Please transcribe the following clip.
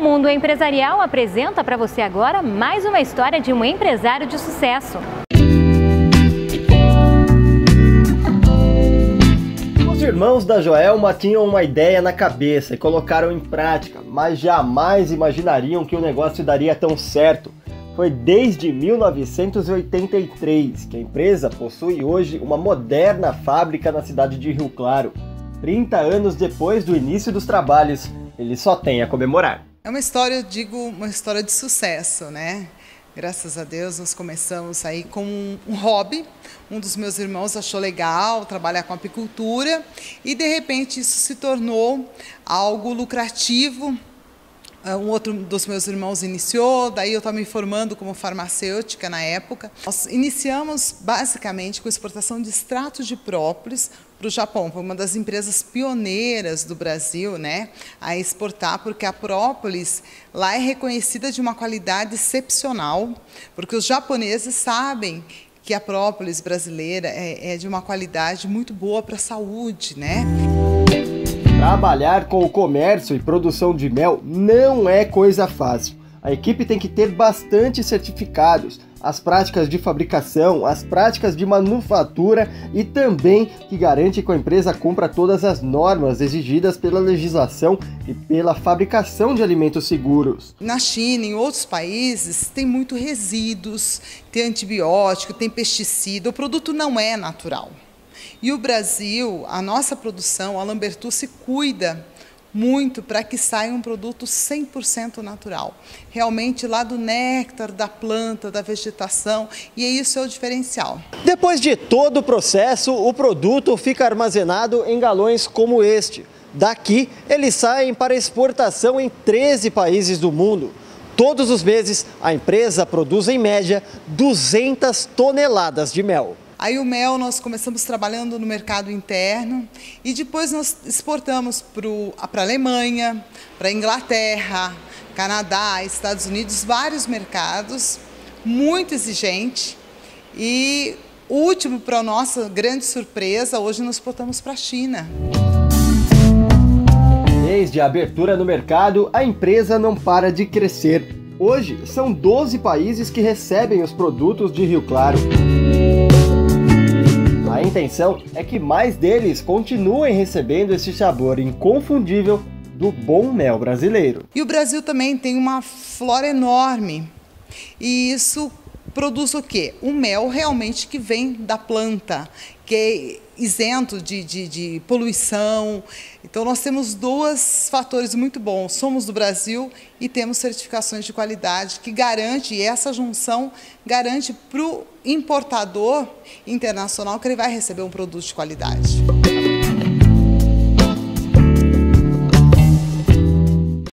Mundo Empresarial apresenta para você agora mais uma história de um empresário de sucesso. Os irmãos da Joelma tinham uma ideia na cabeça e colocaram em prática, mas jamais imaginariam que o negócio daria tão certo. Foi desde 1983 que a empresa possui hoje uma moderna fábrica na cidade de Rio Claro. 30 anos depois do início dos trabalhos, ele só tem a comemorar. É uma história, digo, uma história de sucesso, né? Graças a Deus nós começamos aí com um hobby. Um dos meus irmãos achou legal trabalhar com apicultura e de repente isso se tornou algo lucrativo um outro dos meus irmãos iniciou, daí eu estava me formando como farmacêutica na época. Nós iniciamos basicamente com exportação de extratos de própolis para o Japão. Foi uma das empresas pioneiras do Brasil né, a exportar, porque a própolis lá é reconhecida de uma qualidade excepcional, porque os japoneses sabem que a própolis brasileira é, é de uma qualidade muito boa para a saúde, né? Trabalhar com o comércio e produção de mel não é coisa fácil. A equipe tem que ter bastante certificados, as práticas de fabricação, as práticas de manufatura e também que garante que a empresa cumpra todas as normas exigidas pela legislação e pela fabricação de alimentos seguros. Na China e em outros países tem muito resíduos, tem antibiótico, tem pesticida, o produto não é natural. E o Brasil, a nossa produção, a Lambertu se cuida muito para que saia um produto 100% natural. Realmente lá do néctar, da planta, da vegetação, e isso é o diferencial. Depois de todo o processo, o produto fica armazenado em galões como este. Daqui, eles saem para exportação em 13 países do mundo. Todos os meses, a empresa produz em média 200 toneladas de mel. Aí o mel nós começamos trabalhando no mercado interno e depois nós exportamos para a Alemanha, para a Inglaterra, Canadá, Estados Unidos, vários mercados, muito exigente. E último, para nossa grande surpresa, hoje nós exportamos para a China. Desde a abertura no mercado, a empresa não para de crescer. Hoje, são 12 países que recebem os produtos de Rio Claro. Intenção é que mais deles continuem recebendo esse sabor inconfundível do bom mel brasileiro. E o Brasil também tem uma flora enorme. E isso produz o quê? Um mel realmente que vem da planta, que é isento de, de, de, poluição. Então, nós temos dois fatores muito bons. Somos do Brasil e temos certificações de qualidade que garante, e essa junção garante para o importador internacional que ele vai receber um produto de qualidade.